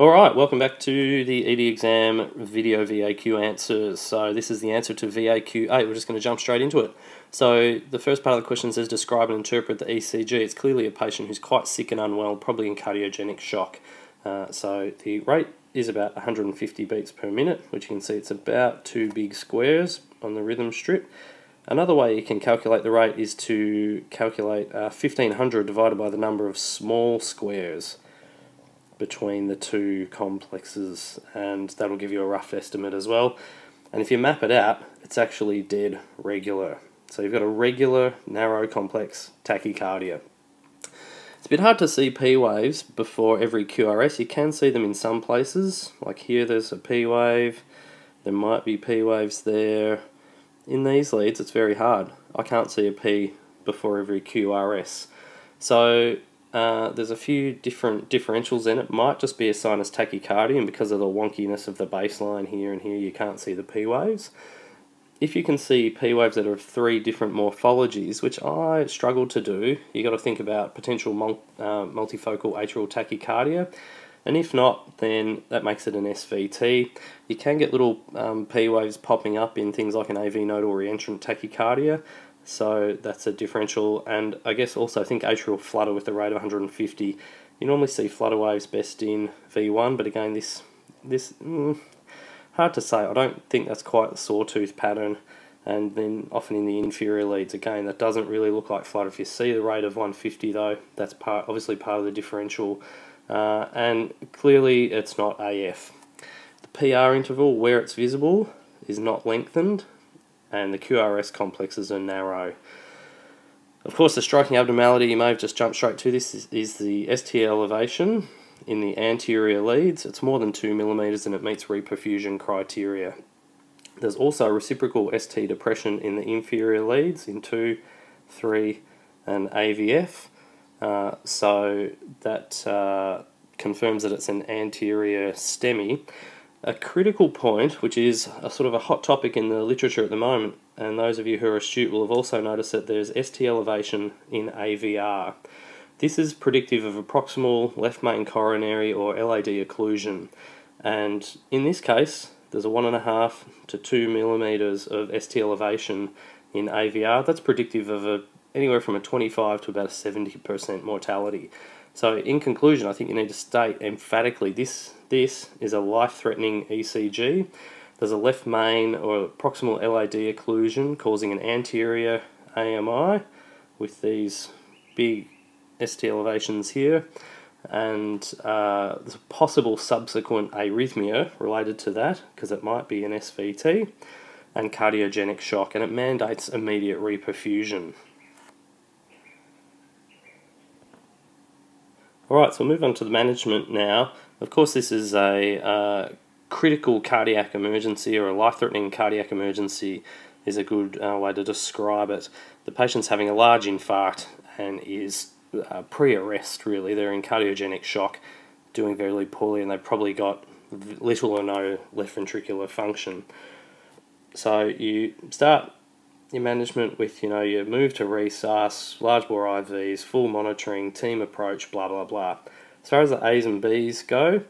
Alright, welcome back to the ED exam video VAQ answers. So this is the answer to VAQ 8. We're just going to jump straight into it. So the first part of the question says describe and interpret the ECG. It's clearly a patient who's quite sick and unwell, probably in cardiogenic shock. Uh, so the rate is about 150 beats per minute, which you can see it's about two big squares on the rhythm strip. Another way you can calculate the rate is to calculate uh, 1500 divided by the number of small squares between the two complexes and that'll give you a rough estimate as well. And if you map it out, it's actually dead regular. So you've got a regular narrow complex tachycardia. It's a bit hard to see P waves before every QRS. You can see them in some places, like here there's a P wave, there might be P waves there. In these leads, it's very hard. I can't see a P before every QRS. So uh, there's a few different differentials in it. Might just be a sinus tachycardia, and because of the wonkiness of the baseline here and here, you can't see the P waves. If you can see P waves that are of three different morphologies, which I struggle to do, you got to think about potential mul uh, multifocal atrial tachycardia. And if not, then that makes it an SVT. You can get little um, P waves popping up in things like an AV nodal reentrant tachycardia, so that's a differential. And I guess also I think atrial flutter with a rate of 150. You normally see flutter waves best in V1, but again, this this mm, hard to say. I don't think that's quite the sawtooth pattern. And then often in the inferior leads, again, that doesn't really look like flutter. If you see the rate of 150 though, that's part obviously part of the differential. Uh, and clearly it's not AF. The PR interval, where it's visible, is not lengthened, and the QRS complexes are narrow. Of course, the striking abnormality, you may have just jumped straight to this, is, is the ST elevation in the anterior leads. It's more than 2 millimeters and it meets reperfusion criteria. There's also reciprocal ST depression in the inferior leads in 2, 3, and AVF. Uh, so that uh, confirms that it's an anterior STEMI a critical point, which is a sort of a hot topic in the literature at the moment, and those of you who are astute will have also noticed that there's ST elevation in AVR. This is predictive of a proximal left main coronary or LAD occlusion, and in this case, there's a one and a half to two millimeters of ST elevation in AVR. That's predictive of a anywhere from a 25 to about a 70% mortality. So, in conclusion, I think you need to state emphatically this this is a life-threatening ECG. There's a left main or proximal LAD occlusion causing an anterior AMI with these big ST elevations here and uh, there's a possible subsequent arrhythmia related to that because it might be an SVT and cardiogenic shock and it mandates immediate reperfusion. Alright, so we'll move on to the management now. Of course, this is a uh, critical cardiac emergency or a life-threatening cardiac emergency is a good uh, way to describe it. The patient's having a large infarct and is uh, pre-arrest really. They're in cardiogenic shock, doing very poorly, and they've probably got little or no left ventricular function. So you start your management with you know you move to resus, large bore IVs, full monitoring, team approach, blah blah blah. As far as the A's and B's go,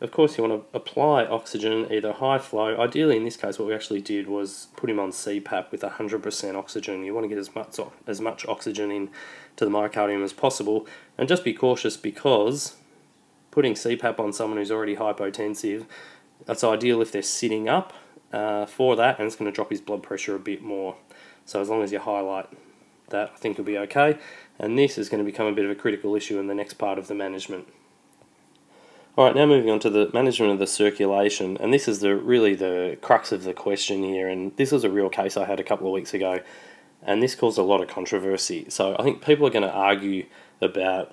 of course you want to apply oxygen, either high flow. Ideally, in this case, what we actually did was put him on CPAP with 100% oxygen. You want to get as much as much oxygen in to the myocardium as possible, and just be cautious because putting CPAP on someone who's already hypotensive, that's ideal if they're sitting up uh, for that, and it's going to drop his blood pressure a bit more. So as long as you highlight that, I think you'll be okay. And this is going to become a bit of a critical issue in the next part of the management. Alright, now moving on to the management of the circulation, and this is the really the crux of the question here, and this was a real case I had a couple of weeks ago, and this caused a lot of controversy. So I think people are going to argue about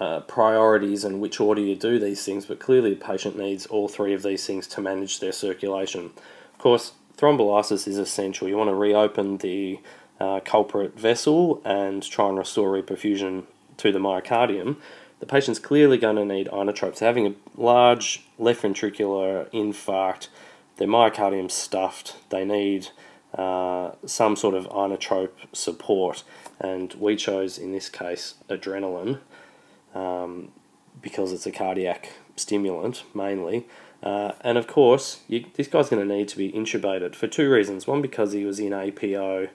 uh, priorities and which order you do these things, but clearly the patient needs all three of these things to manage their circulation. Of course, thrombolysis is essential. You want to reopen the uh, culprit vessel and try and restore reperfusion to the myocardium the patient's clearly going to need inotropes. Having a large left ventricular infarct, their myocardium's stuffed, they need uh, some sort of inotrope support, and we chose in this case adrenaline um, because it's a cardiac stimulant mainly. Uh, and of course, you, this guy's going to need to be intubated for two reasons. One, because he was in APO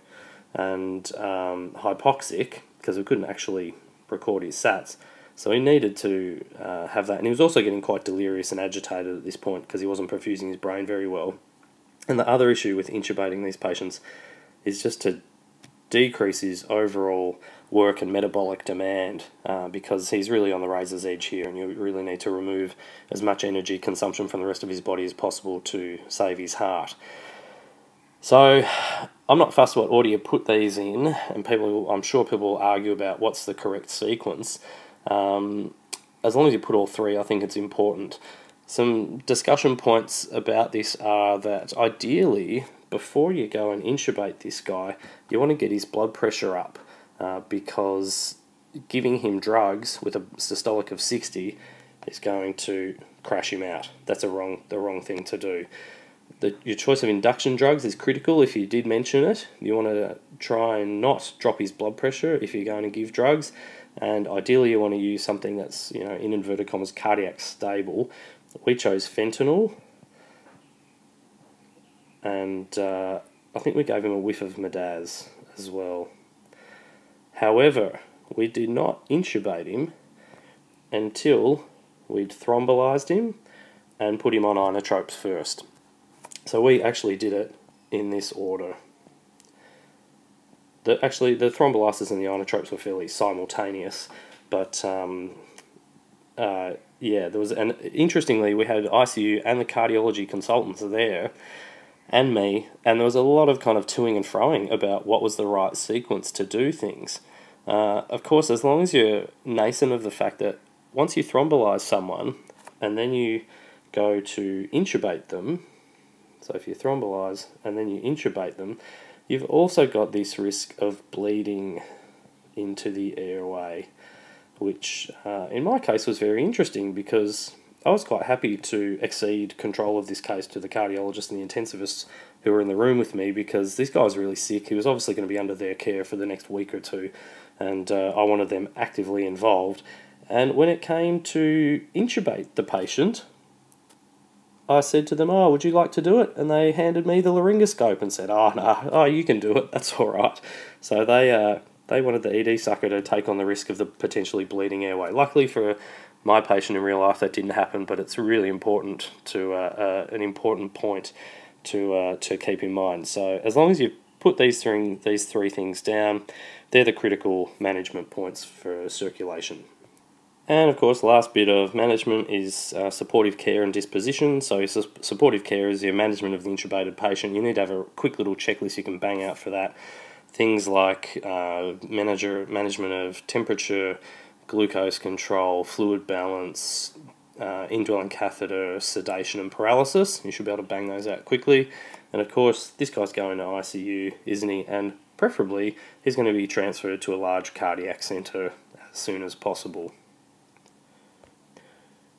and um, hypoxic, because we couldn't actually record his SATs. So he needed to uh, have that. And he was also getting quite delirious and agitated at this point because he wasn't perfusing his brain very well. And the other issue with intubating these patients is just to decrease his overall work and metabolic demand uh, because he's really on the razor's edge here and you really need to remove as much energy consumption from the rest of his body as possible to save his heart. So I'm not fussed what order you put these in, and people, I'm sure people will argue about what's the correct sequence. Um, as long as you put all three, I think it's important. Some discussion points about this are that ideally, before you go and intubate this guy, you want to get his blood pressure up uh, because giving him drugs with a systolic of 60 is going to crash him out. That's a wrong, the wrong thing to do. The, your choice of induction drugs is critical if you did mention it. You want to try and not drop his blood pressure if you're going to give drugs and ideally you want to use something that's you know in inverted commas cardiac stable. We chose fentanyl, and uh, I think we gave him a whiff of midaz as well. However, we did not intubate him until we'd thrombolized him and put him on inotropes first. So we actually did it in this order the actually the thrombolysis and the inotropes were fairly simultaneous, but um, uh, yeah, there was and interestingly we had ICU and the cardiology consultants there, and me, and there was a lot of kind of toing and froing about what was the right sequence to do things. Uh, of course, as long as you're nascent of the fact that once you thrombolyze someone and then you go to intubate them, so if you thrombolyze and then you intubate them, You've also got this risk of bleeding into the airway, which uh, in my case was very interesting because I was quite happy to exceed control of this case to the cardiologist and the intensivists who were in the room with me because this guy was really sick. He was obviously going to be under their care for the next week or two, and uh, I wanted them actively involved. And when it came to intubate the patient, I said to them, "Oh, would you like to do it?" And they handed me the laryngoscope and said, "Oh no, oh you can do it. That's all right." So they uh, they wanted the ED sucker to take on the risk of the potentially bleeding airway. Luckily for my patient in real life, that didn't happen, but it's really important to uh, uh, an important point to uh, to keep in mind. So as long as you put these three these three things down, they're the critical management points for circulation. And of course, the last bit of management is uh, supportive care and disposition. So, su supportive care is your management of the intubated patient. You need to have a quick little checklist you can bang out for that. Things like uh, manager management of temperature, glucose control, fluid balance, uh, indwelling catheter, sedation, and paralysis. You should be able to bang those out quickly. And of course, this guy's going to ICU, isn't he? And preferably, he's going to be transferred to a large cardiac centre as soon as possible.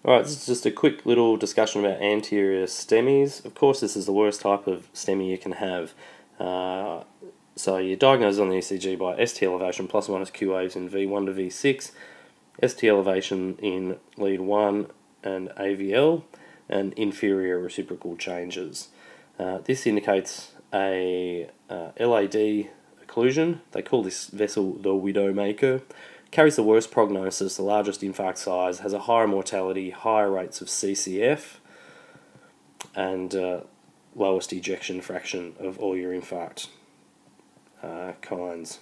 Alright, this is just a quick little discussion about anterior STEMIs. Of course, this is the worst type of STEMI you can have. Uh, so you're diagnosed on the ECG by ST elevation plus minus Q waves in V1 to V6, ST elevation in lead 1 and AVL, and inferior reciprocal changes. Uh, this indicates a uh, LAD occlusion. They call this vessel the Widowmaker carries the worst prognosis, the largest infarct size, has a higher mortality, higher rates of CCF, and uh, lowest ejection fraction of all your infarct uh, kinds.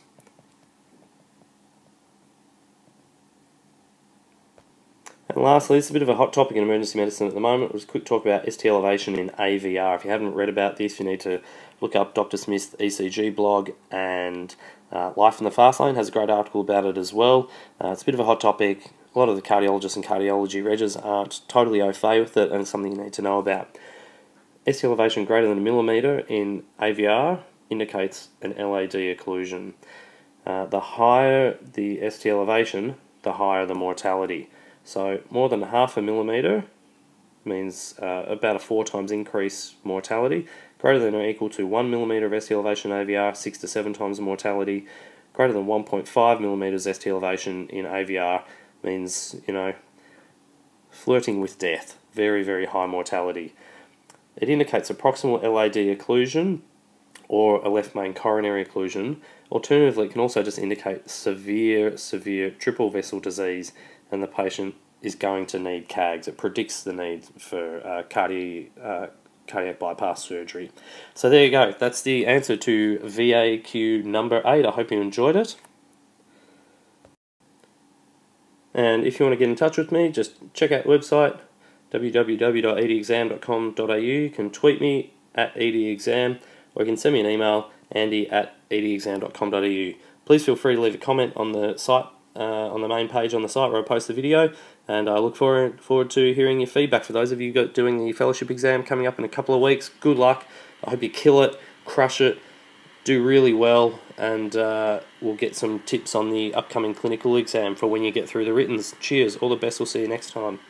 And lastly, it's a bit of a hot topic in emergency medicine at the moment. We'll quick talk about ST elevation in AVR. If you haven't read about this, you need to look up Dr. Smith's ECG blog and uh, Life in the Fast Lane has a great article about it as well. Uh, it's a bit of a hot topic. A lot of the cardiologists and cardiology regs aren't totally au fait with it, and it's something you need to know about. ST elevation greater than a millimeter in AVR indicates an LAD occlusion. Uh, the higher the ST elevation, the higher the mortality. So more than half a millimeter means uh, about a four times increase mortality. Greater than or equal to 1 millimeter of ST elevation AVR, 6 to 7 times mortality. Greater than 1.5 millimeters ST elevation in AVR means, you know, flirting with death, very, very high mortality. It indicates a proximal LAD occlusion or a left main coronary occlusion. Alternatively, it can also just indicate severe, severe triple vessel disease, and the patient is going to need CAGs. It predicts the need for uh, cardi- uh, cardiac bypass surgery. So there you go. That's the answer to VAQ number 8. I hope you enjoyed it. And if you want to get in touch with me, just check out the website www.edexam.com.au. You can tweet me at edexam or you can send me an email andy at edexam.com.au. Please feel free to leave a comment on the site, uh, on the main page on the site where I post the video, and I look forward forward to hearing your feedback. For those of you doing the fellowship exam coming up in a couple of weeks, good luck. I hope you kill it, crush it, do really well, and uh, we'll get some tips on the upcoming clinical exam for when you get through the writtens. Cheers, all the best. We'll see you next time.